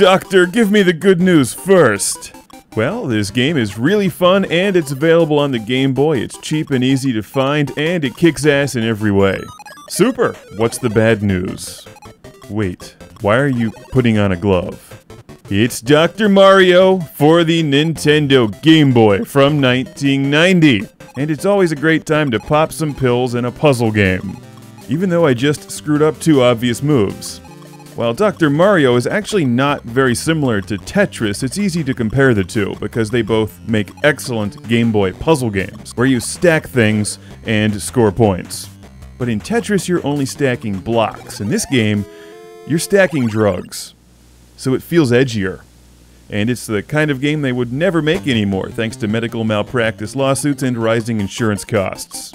Doctor, give me the good news first. Well, this game is really fun and it's available on the Game Boy. It's cheap and easy to find and it kicks ass in every way. Super! What's the bad news? Wait, why are you putting on a glove? It's Dr. Mario for the Nintendo Game Boy from 1990. And it's always a great time to pop some pills in a puzzle game. Even though I just screwed up two obvious moves. While Dr. Mario is actually not very similar to Tetris, it's easy to compare the two because they both make excellent Game Boy puzzle games where you stack things and score points. But in Tetris, you're only stacking blocks. In this game, you're stacking drugs so it feels edgier. And it's the kind of game they would never make anymore, thanks to medical malpractice lawsuits and rising insurance costs.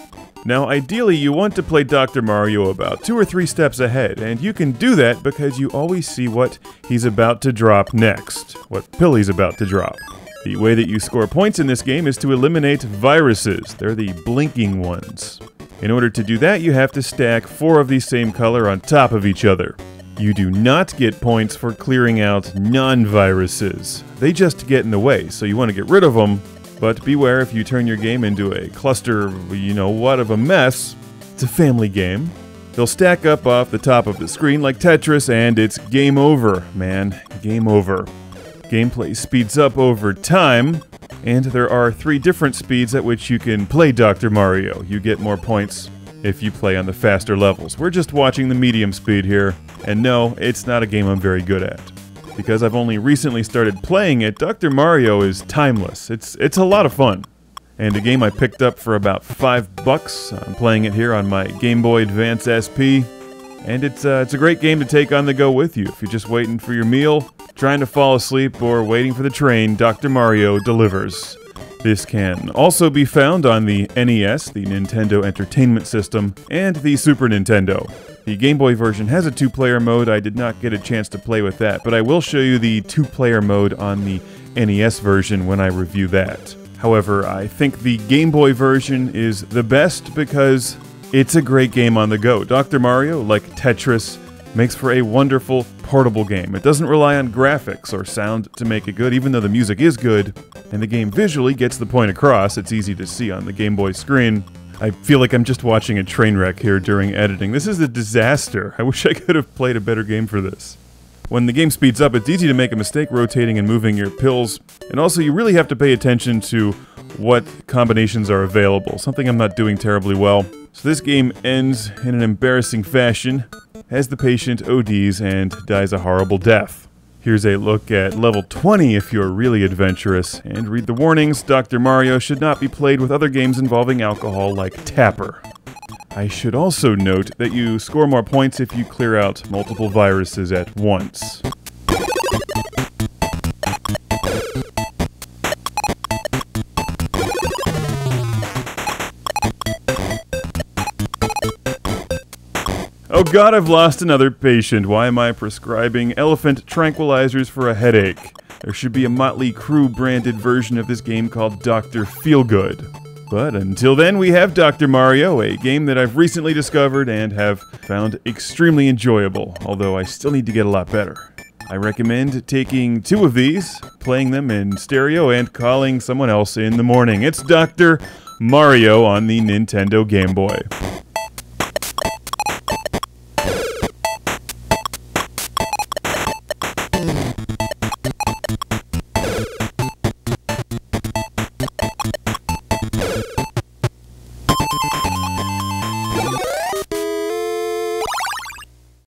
Now, ideally, you want to play Dr. Mario about two or three steps ahead, and you can do that because you always see what he's about to drop next, what pill he's about to drop. The way that you score points in this game is to eliminate viruses, they're the blinking ones. In order to do that, you have to stack four of the same color on top of each other. You do not get points for clearing out non viruses. They just get in the way, so you want to get rid of them. But beware if you turn your game into a cluster, you know what, of a mess. It's a family game. They'll stack up off the top of the screen like Tetris, and it's game over, man. Game over. Gameplay speeds up over time, and there are three different speeds at which you can play Dr. Mario. You get more points if you play on the faster levels. We're just watching the medium speed here. And no, it's not a game I'm very good at. Because I've only recently started playing it, Dr. Mario is timeless. It's it's a lot of fun. And a game I picked up for about 5 bucks. I'm playing it here on my Game Boy Advance SP. And it's uh, it's a great game to take on the go with you if you're just waiting for your meal, trying to fall asleep or waiting for the train, Dr. Mario delivers. This can also be found on the NES, the Nintendo Entertainment System, and the Super Nintendo. The Game Boy version has a two player mode. I did not get a chance to play with that, but I will show you the two player mode on the NES version when I review that. However, I think the Game Boy version is the best because it's a great game on the go. Dr. Mario, like Tetris, makes for a wonderful portable game. It doesn't rely on graphics or sound to make it good, even though the music is good, and the game visually gets the point across. It's easy to see on the Game Boy screen. I feel like I'm just watching a train wreck here during editing. This is a disaster. I wish I could have played a better game for this. When the game speeds up, it's easy to make a mistake rotating and moving your pills, and also you really have to pay attention to what combinations are available, something I'm not doing terribly well. So this game ends in an embarrassing fashion as the patient ODs and dies a horrible death. Here's a look at level 20 if you're really adventurous. And read the warnings Dr. Mario should not be played with other games involving alcohol like Tapper. I should also note that you score more points if you clear out multiple viruses at once. Oh god, I've lost another patient. Why am I prescribing elephant tranquilizers for a headache? There should be a Motley Crue branded version of this game called Dr. Feelgood. But until then, we have Dr. Mario, a game that I've recently discovered and have found extremely enjoyable, although I still need to get a lot better. I recommend taking two of these, playing them in stereo, and calling someone else in the morning. It's Dr. Mario on the Nintendo Game Boy.